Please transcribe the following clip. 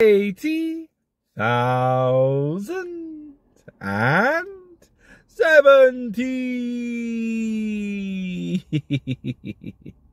eighty thousand and seventy.